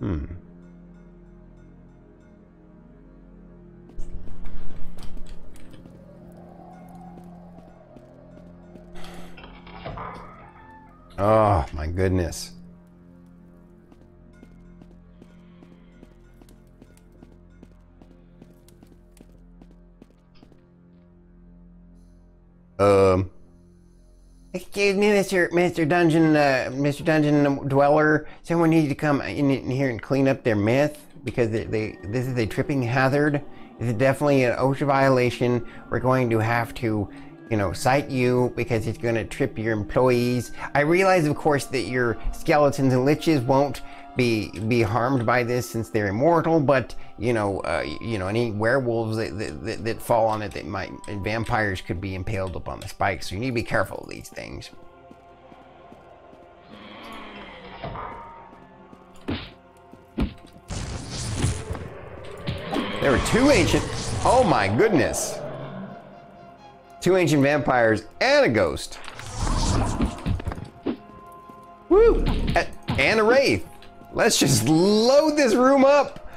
Hmm. Oh, my goodness. Um. Excuse me, Mr. Mr. Dungeon, uh, Mr. Dungeon Dweller. Someone needs to come in, here and clean up their myth because they, they, this is a tripping hazard. Is definitely an OSHA violation. We're going to have to, you know, cite you because it's going to trip your employees. I realize, of course, that your skeletons and liches won't be be harmed by this since they're immortal. But you know, uh, you know, any werewolves that, that, that fall on it that might vampires could be impaled upon the spikes. So you need to be careful of these things. There were two ancient. Oh my goodness. Two ancient vampires and a ghost. Let's just load this room up.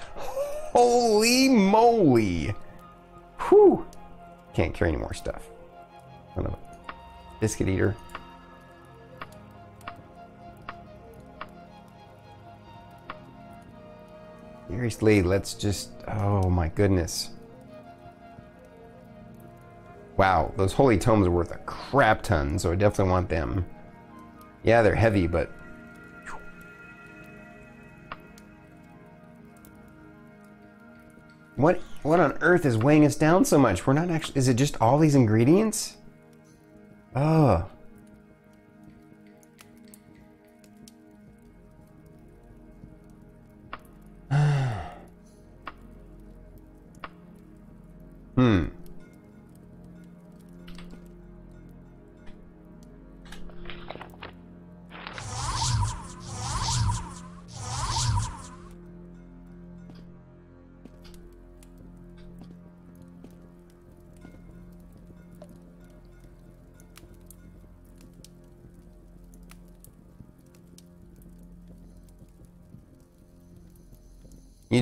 Holy moly. Whew. Can't carry any more stuff. Biscuit eater. Seriously, let's just, oh my goodness. Wow, those holy tomes are worth a crap ton, so I definitely want them. Yeah, they're heavy, but What what on earth is weighing us down so much? We're not actually is it just all these ingredients? Oh. hmm.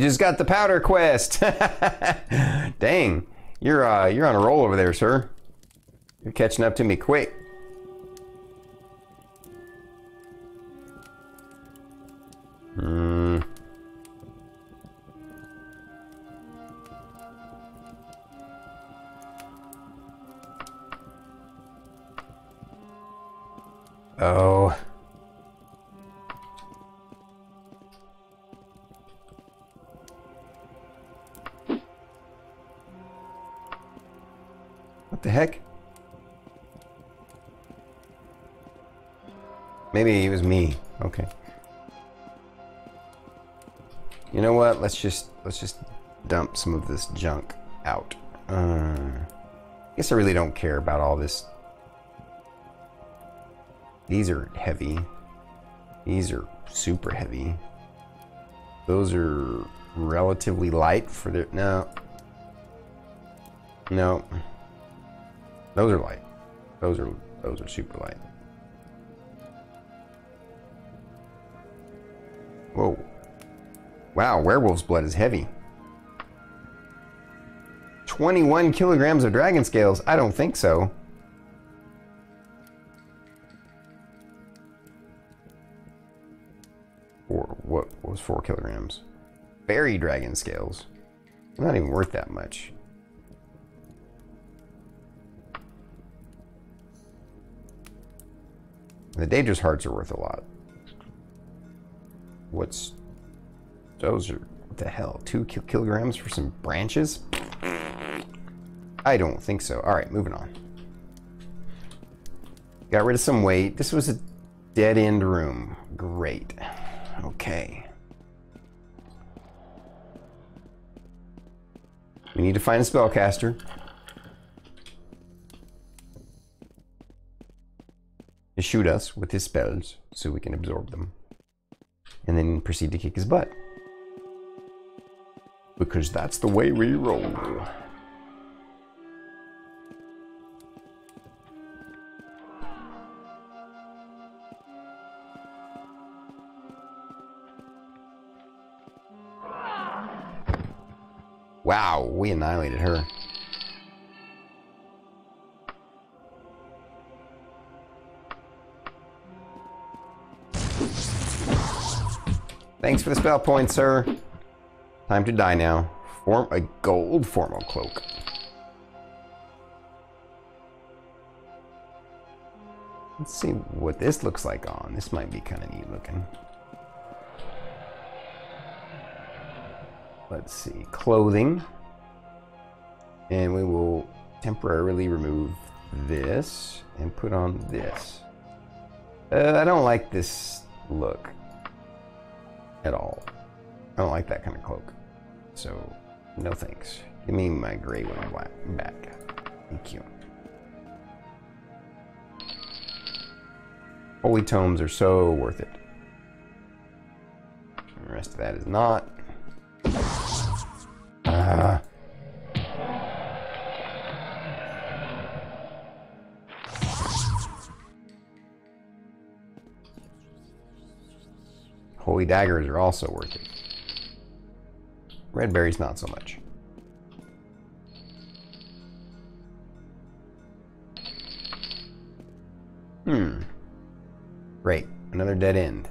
Just got the powder quest. Dang, you're uh, you're on a roll over there, sir. You're catching up to me quick. What the heck? Maybe it was me. Okay. You know what? Let's just let's just dump some of this junk out. Uh, I guess I really don't care about all this. These are heavy. These are super heavy. Those are relatively light for their no. No. Those are light. Those are those are super light. Whoa. Wow, werewolf's blood is heavy. 21 kilograms of dragon scales? I don't think so. Or what was four kilograms? Berry dragon scales. Not even worth that much. The dangerous hearts are worth a lot. What's those are what the hell? Two kilograms for some branches? I don't think so. All right, moving on. Got rid of some weight. This was a dead end room. Great. Okay. We need to find a spellcaster. shoot us with his spells so we can absorb them. And then proceed to kick his butt. Because that's the way we roll. Wow, we annihilated her. Thanks for the spell point, sir. Time to die now. Form a gold formal cloak. Let's see what this looks like on. This might be kind of neat looking. Let's see. Clothing. And we will temporarily remove this and put on this. Uh, I don't like this look at all. I don't like that kind of cloak. So, no thanks. Give me my gray one black back. Thank you. Holy tomes are so worth it. The rest of that is not. Ah. Holy daggers are also worth it. Red berries, not so much. Hmm. Great. Another dead end.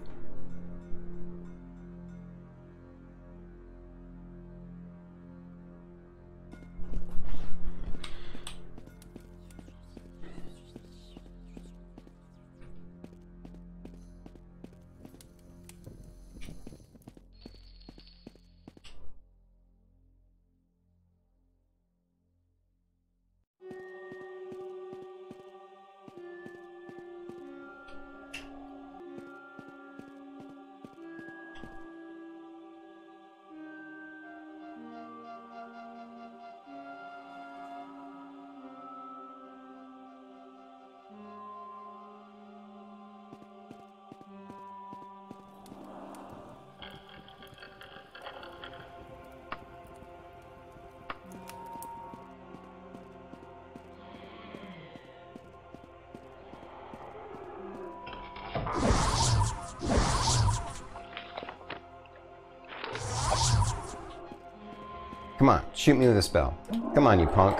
Come on, shoot me with a spell. Come on, you punk.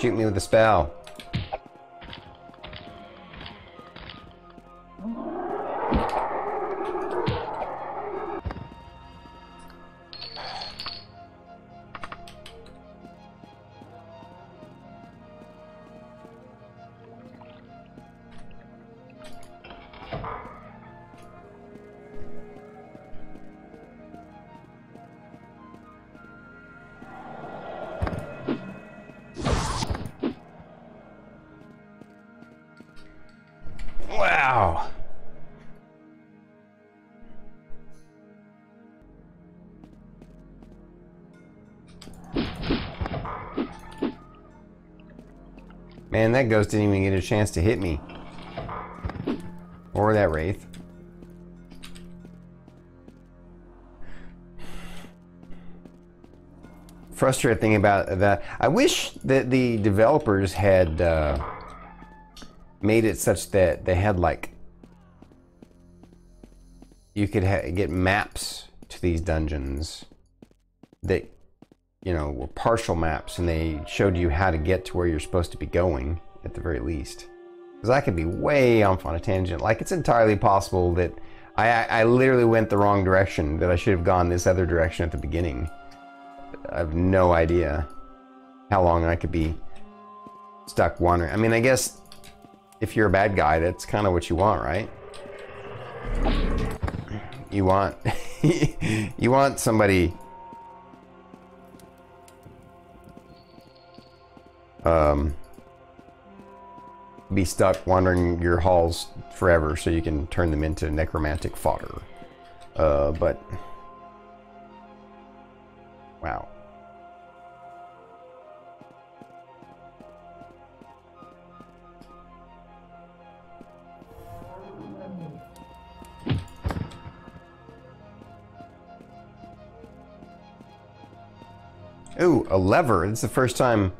Shoot me with a spell. Man, that ghost didn't even get a chance to hit me. Or that wraith. Frustrating thing about that, I wish that the developers had uh, made it such that they had like you could get maps to these dungeons that you know were partial maps and they showed you how to get to where you're supposed to be going at the very least. Because i could be way off on a tangent. Like it's entirely possible that I, I literally went the wrong direction that i should have gone this other direction at the beginning. I have no idea how long i could be stuck wandering. I mean i guess if you're a bad guy, that's kind of what you want, right? You want you want somebody um be stuck wandering your halls forever so you can turn them into necromantic fodder. Uh, but wow. Ooh, a lever. It's the first time.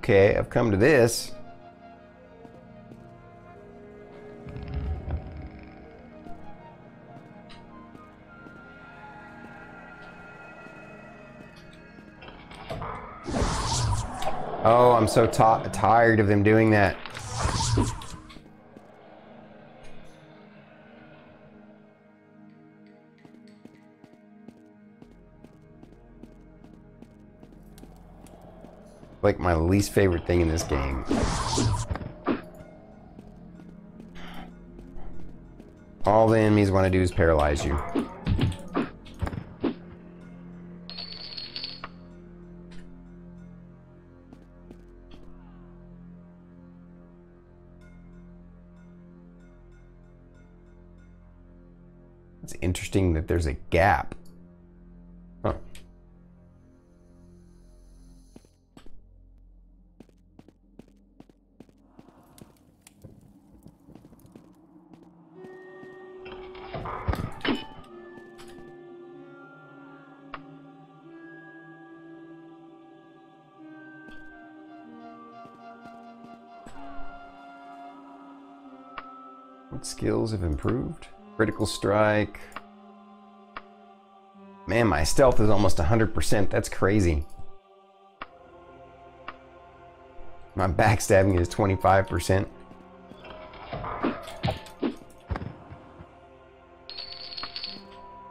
Okay, I've come to this. Oh, I'm so tired of them doing that. Like my least favorite thing in this game. All the enemies want to do is paralyze you. It's interesting that there's a gap. Have improved? Critical strike. Man, my stealth is almost 100%. That's crazy. My backstabbing is 25%.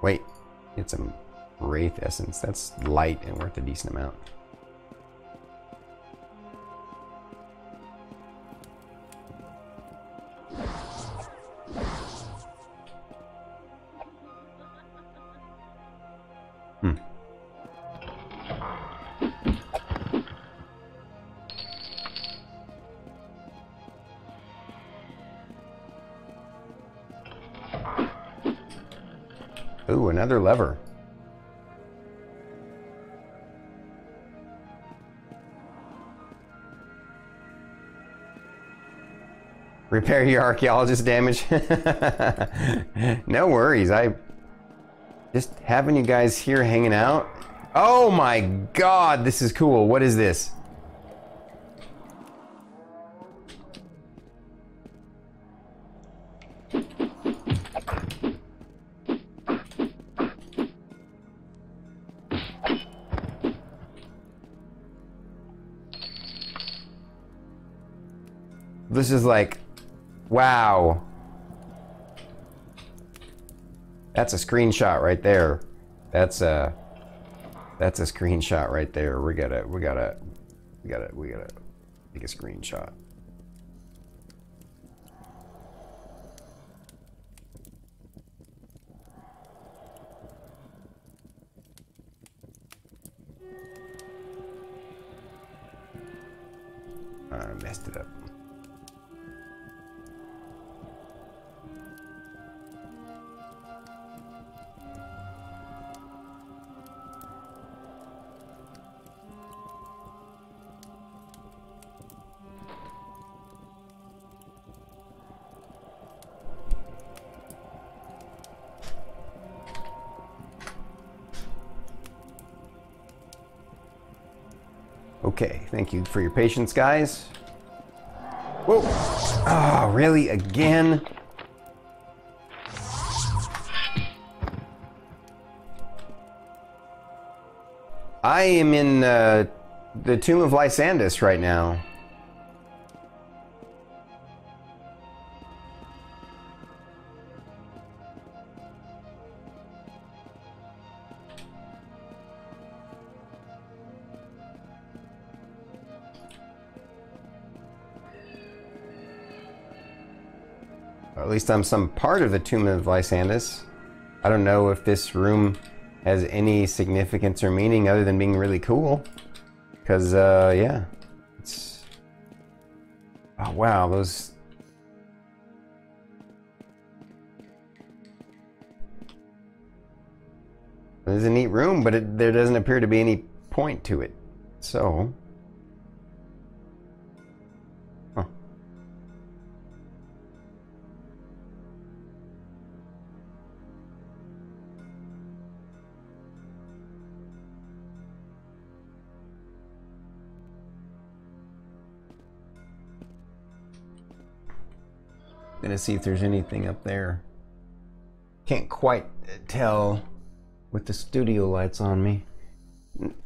Wait, it's a Wraith Essence. That's light and worth a decent amount. Another lever. Repair your archaeologist damage. no worries. I just having you guys here hanging out. Oh my god, this is cool. What is this? This is like, wow. That's a screenshot right there. That's a, that's a screenshot right there. We gotta, we gotta, we gotta, we gotta take a screenshot. Okay, thank you for your patience, guys. Whoa! Oh, really? Again? I am in uh, the Tomb of Lysandus right now. Least I'm some part of the Tomb of Lysandus. I don't know if this room has any significance or meaning other than being really cool. Because, uh, yeah. It's... Oh, wow, those... It's a neat room, but it, there doesn't appear to be any point to it. So... Gonna see if there's anything up there. Can't quite tell with the studio lights on me.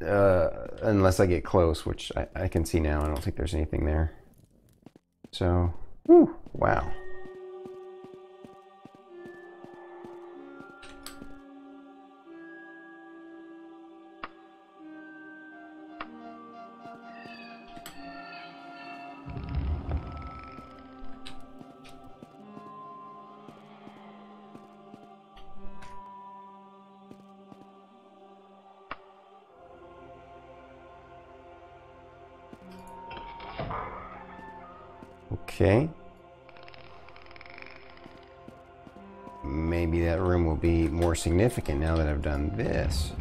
uh, unless I get close, which I, I can see now. I don't think there's anything there. So, whew, wow. Okay. Maybe that room will be more significant now that I've done this.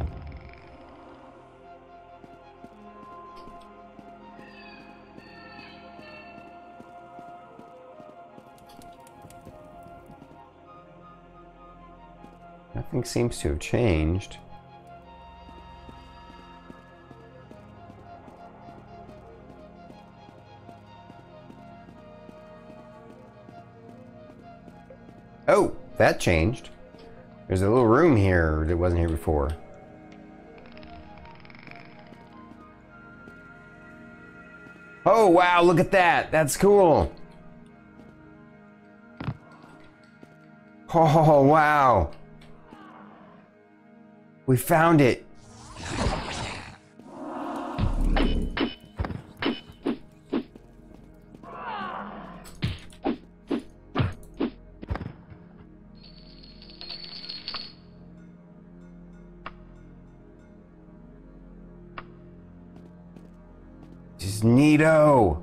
Nothing seems to have changed. That changed. There's a little room here that wasn't here before. Oh, wow, look at that. That's cool. Oh, wow. We found it. Neato.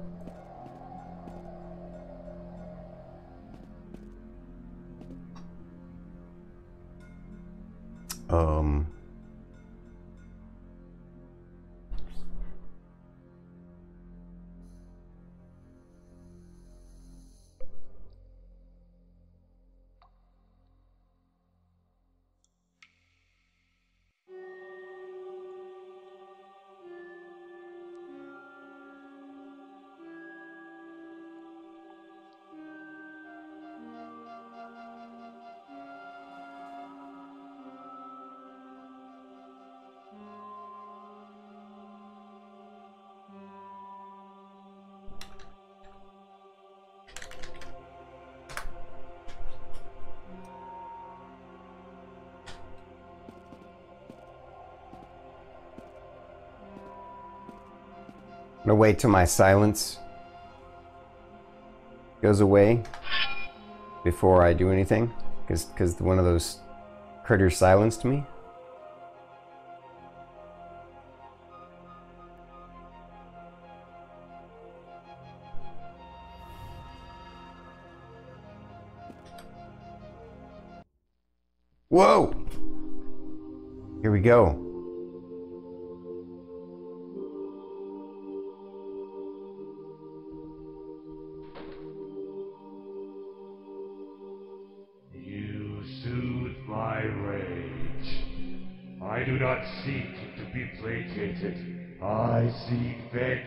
Gonna wait till my silence goes away before I do anything, because because one of those critters silenced me. Whoa! Here we go.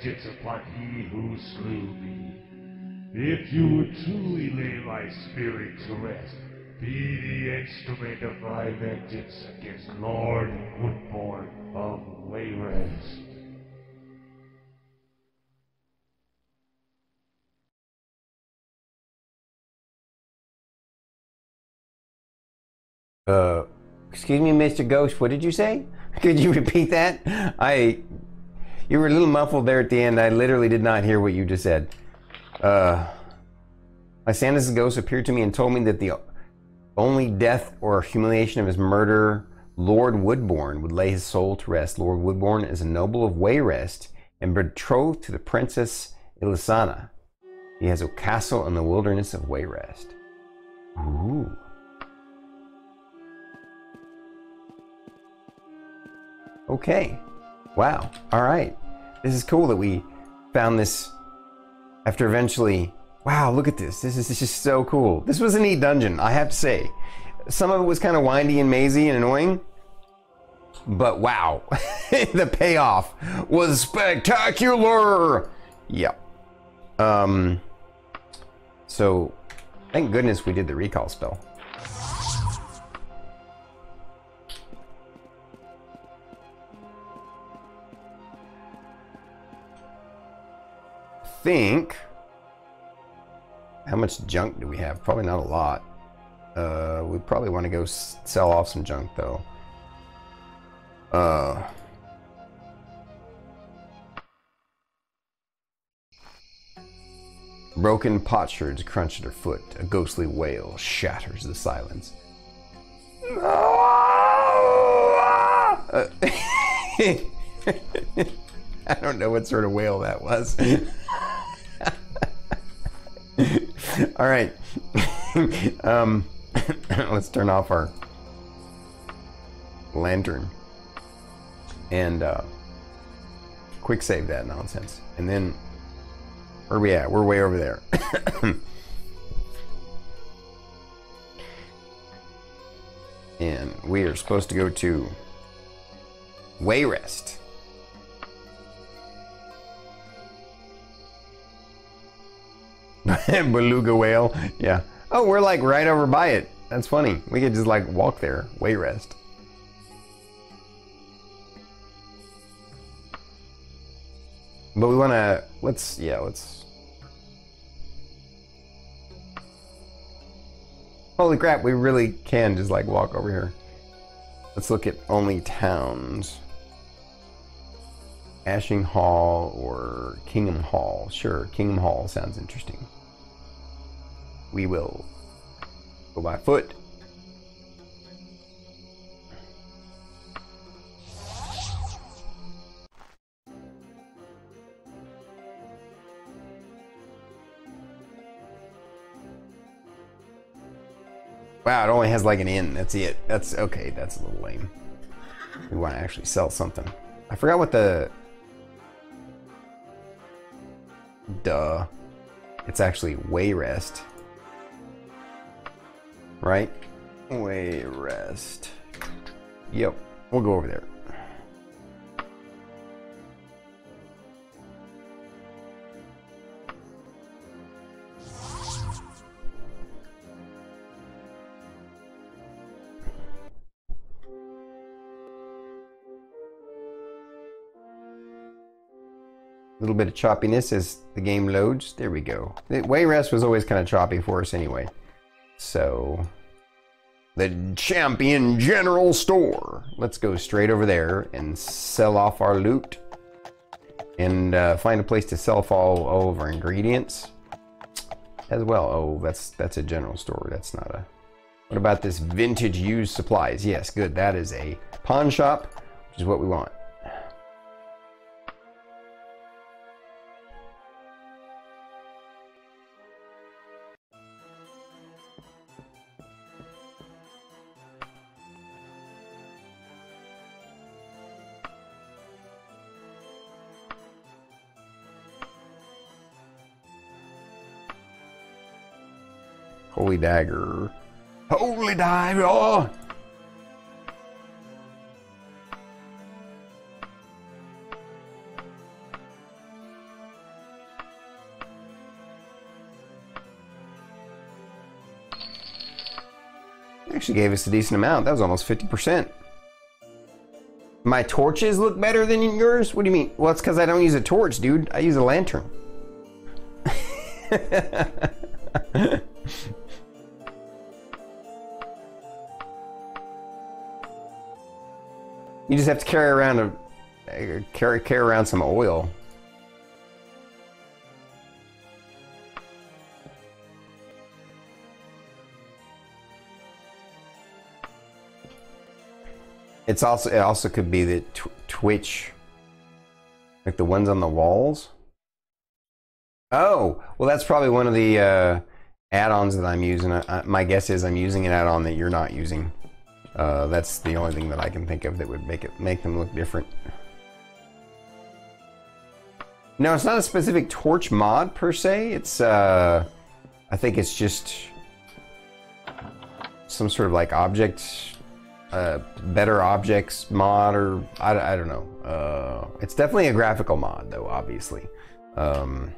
Vengeance upon he who slew me. If you would truly lay my spirit to rest, be the instrument of my vengeance against Lord Woodborne of Wayrest. Uh, excuse me, Mr. Ghost. What did you say? Could you repeat that? I, you were a little muffled there at the end. I literally did not hear what you just said. Uh, Lysandus' ghost appeared to me and told me that the only death or humiliation of his murder, Lord Woodborne, would lay his soul to rest. Lord Woodborne is a noble of Wayrest and betrothed to the Princess Elysana. He has a castle in the wilderness of Wayrest. Ooh. Okay. Wow. All right. This is cool that we found this after eventually. Wow, look at this. This is, this is just so cool. This was a neat dungeon, I have to say. Some of it was kind of windy and mazy and annoying. But wow, the payoff was spectacular. Yep. Um, so, thank goodness we did the recall spell. Think. How much junk do we have? Probably not a lot. Uh, we probably want to go sell off some junk though. Uh. Broken potsherds crunch at her foot. A ghostly wail shatters the silence. Uh, I don't know what sort of whale that was. All right. um, let's turn off our lantern and uh, quick save that nonsense. And then, where we at? We're way over there. and we are supposed to go to Wayrest. Beluga whale. Yeah. Oh, we're like right over by it. That's funny. We could just like walk there. Wayrest. But we want to. Let's. Yeah, let's. Holy crap, we really can just like walk over here. Let's look at only towns. Ashing Hall or Kingham Hall. Sure, Kingham Hall sounds interesting. We will go by foot. Wow, it only has like an inn. That's it. That's okay. That's a little lame. We want to actually sell something. I forgot what the. Duh. It's actually Wayrest. Right? Wayrest. Yep. We'll go over there. A little bit of choppiness as the game loads. There we go. The Wayrest was always kind of choppy for us anyway. So, the Champion General Store. Let's go straight over there and sell off our loot. And uh, find a place to sell off all, all of our ingredients as well. Oh, that's that's a general store. That's not a. What about this vintage used supplies? Yes, good. That is a pawn shop, which is what we want. Holy dagger. Holy dagger! Oh. Actually gave us a decent amount. That was almost 50%. My torches look better than yours? What do you mean? Well, it's because I don't use a torch, dude. I use a lantern. You just have to carry around a uh, carry carry around some oil. It's also it also could be the tw- Twitch, like the ones on the walls. Oh, well, that's probably one of the uh, add-ons that I'm using. Uh, my guess is I'm using an add-on that you're not using. Uh, that's the only thing that I can think of that would make it make them look different. No, it's not a specific torch mod per se. It's uh, I think it's just some sort of like object, uh, better objects mod, or I, I don't know. Uh, it's definitely a graphical mod though, obviously. Um,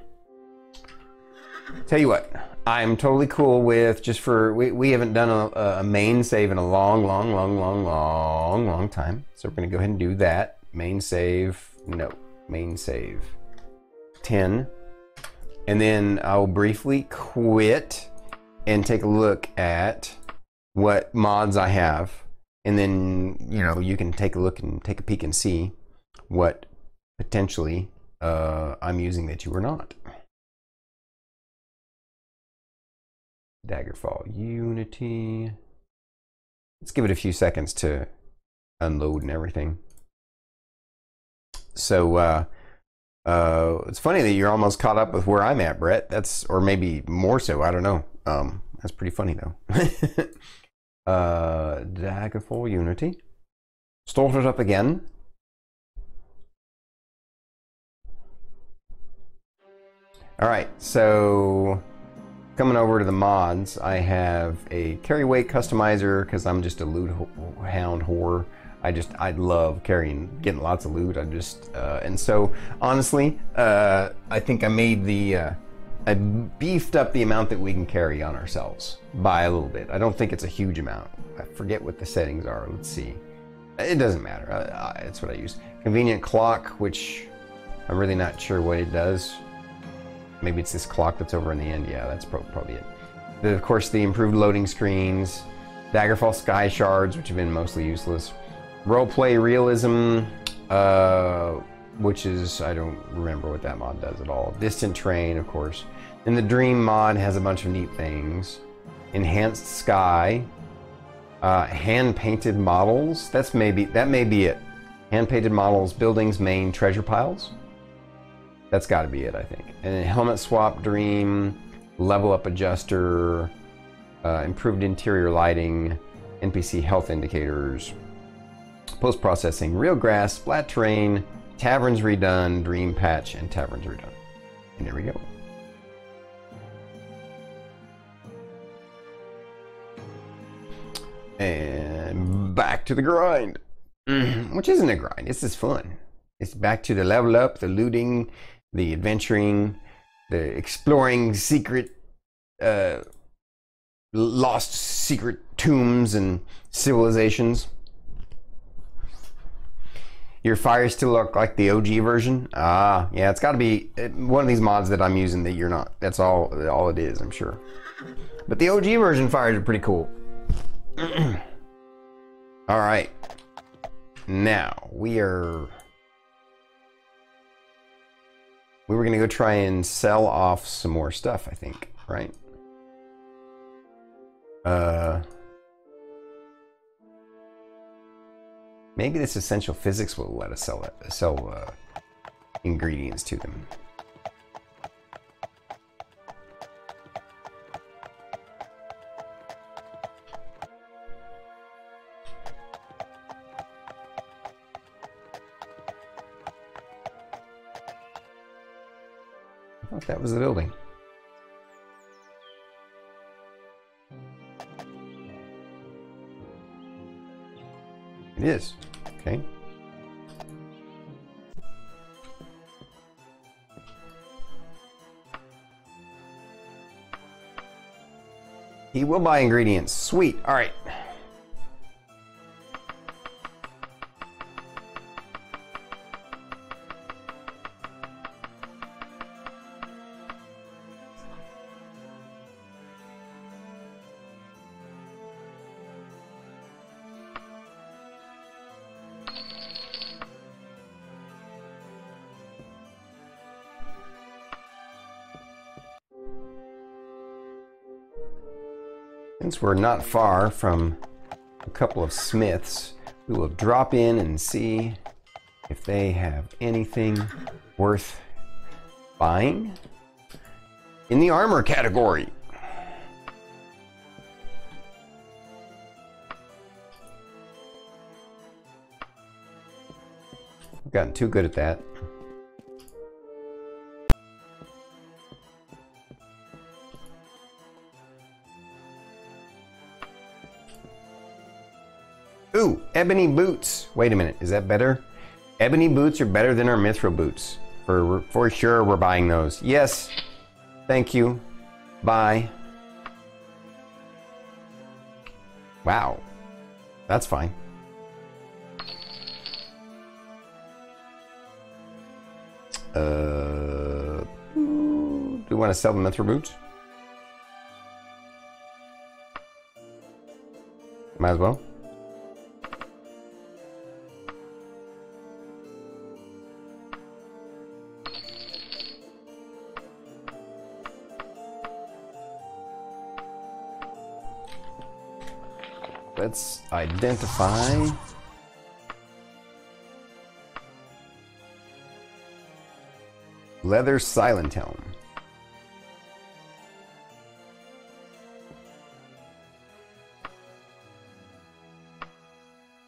Tell you what, I'm totally cool with just for we, we haven't done a, a main save in a long, long, long, long, long, long time. So we're gonna go ahead and do that. Main save, no, main save. 10. and then I'll briefly quit and take a look at what mods I have. And then, you know, you can take a look and take a peek and see what potentially uh, I'm using that you are not. Daggerfall Unity. Let's give it a few seconds to unload and everything. So, uh, uh, it's funny that you're almost caught up with where I'm at, Brett. That's, or maybe more so. I don't know. Um, that's pretty funny though. uh, Daggerfall Unity. Start it up again. All right, so coming over to the mods, I have a carry weight customizer because I'm just a loot ho- hound whore. I just I love carrying, getting lots of loot. I just uh, and so honestly, uh, I think I made the uh, I beefed up the amount that we can carry on ourselves by a little bit. I don't think it's a huge amount. I forget what the settings are. Let's see. It doesn't matter. Uh, it's what I use. Convenient clock, which I'm really not sure what it does. Maybe it's this clock that's over in the end. Yeah, that's pro- probably it. Of course, the improved loading screens, Daggerfall Sky Shards, which have been mostly useless. Roleplay Realism, uh, which is, I don't remember what that mod does at all. Distant Terrain, of course. And the Dream mod has a bunch of neat things. Enhanced Sky, uh, hand painted models. That's maybe that may be it. Hand painted models, buildings, main treasure piles. That's got to be it, I think. And then helmet swap, dream, level up adjuster, uh, improved interior lighting, NPC health indicators, post processing, real grass, flat terrain, taverns redone, dream patch, and taverns redone. And there we go. And back to the grind, which isn't a grind. This is fun. It's back to the level up, the looting, the adventuring, the exploring secret, uh, lost secret tombs and civilizations. Your fires still look like the OG version. Ah, yeah, it's got to be one of these mods that I'm using that you're not. That's all. All it is, I'm sure. But the OG version fires are pretty cool. all right. Now we are. We were gonna go try and sell off some more stuff. I think, right? Uh. Maybe this essential physics will let us sell it, sell uh, ingredients to them. That was the building. It is. Okay. He will buy ingredients. Sweet. All right. Since we're not far from a couple of smiths, we will drop in and see if they have anything worth buying in the armor category. I've gotten too good at that. Ebony boots. Wait a minute, is that better? Ebony boots are better than our mithril boots. For for sure, we're buying those. Yes. Thank you. Bye. Wow. That's fine. Uh, do we want to sell the mithril boots? Might as well. Let's identify. Leather Silent Helm.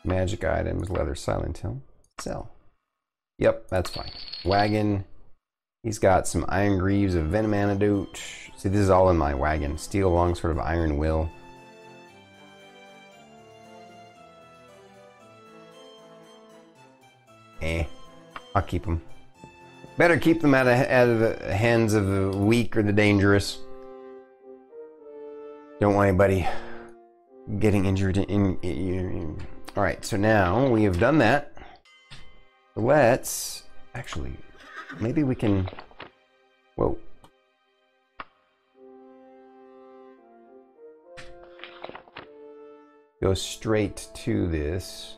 Magic items, leather silent helm. Sell. Yep, that's fine. Wagon. He's got some iron greaves, of venom antidote. See, this is all in my wagon. Steel longsword of iron will. I'll keep them. Better keep them out of, out of the hands of the weak or the dangerous. Don't want anybody getting injured in, in, in all right, so now we have done that. Let's actually, maybe we can, whoa. Go straight to this.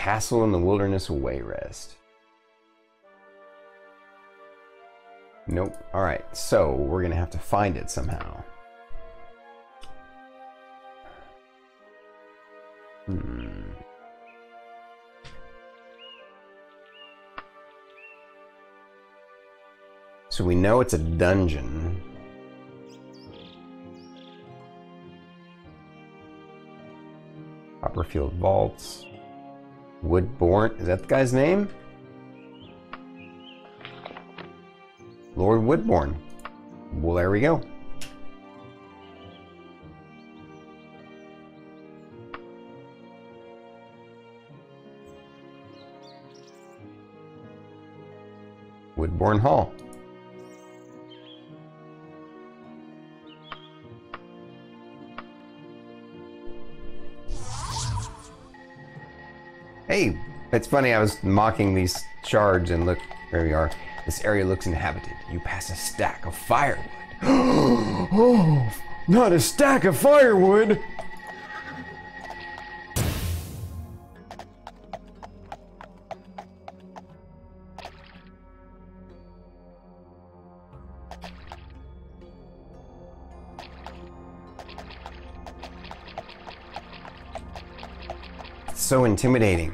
Castle in the Wilderness Away Rest. Nope. All right, so we're gonna have to find it somehow. Hmm. So we know it's a dungeon. Copperfield Vaults. Woodborne. Is that the guy's name? Lord Woodborne. Well, there we go. Woodborne Hall. It's funny, I was mocking these shards and look, where we are. This area looks inhabited. You pass a stack of firewood. oh, not a stack of firewood! so intimidating.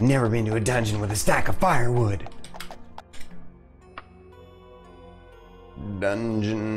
Never been to a dungeon with a stack of firewood. Dungeon.